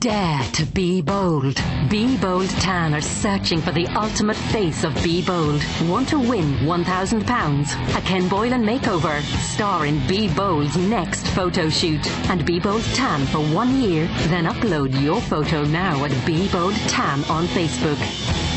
Dare to be bold. Be Bold Tan are searching for the ultimate face of Be Bold. Want to win £1,000? A Ken Boylan makeover. Star in Be Bold's next photo shoot. And Be Bold Tan for one year. Then upload your photo now at Be Bold Tan on Facebook.